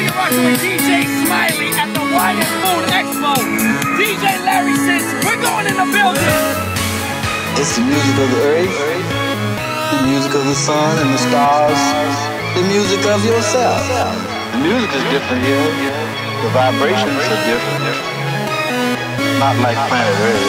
you're rocking with DJ Smiley at the Food Expo. DJ Larry says we're going in the building. It's the music of the earth, the music of the sun and the stars, the music of yourself. The music is different here. The vibrations are different. Not like planet Earth.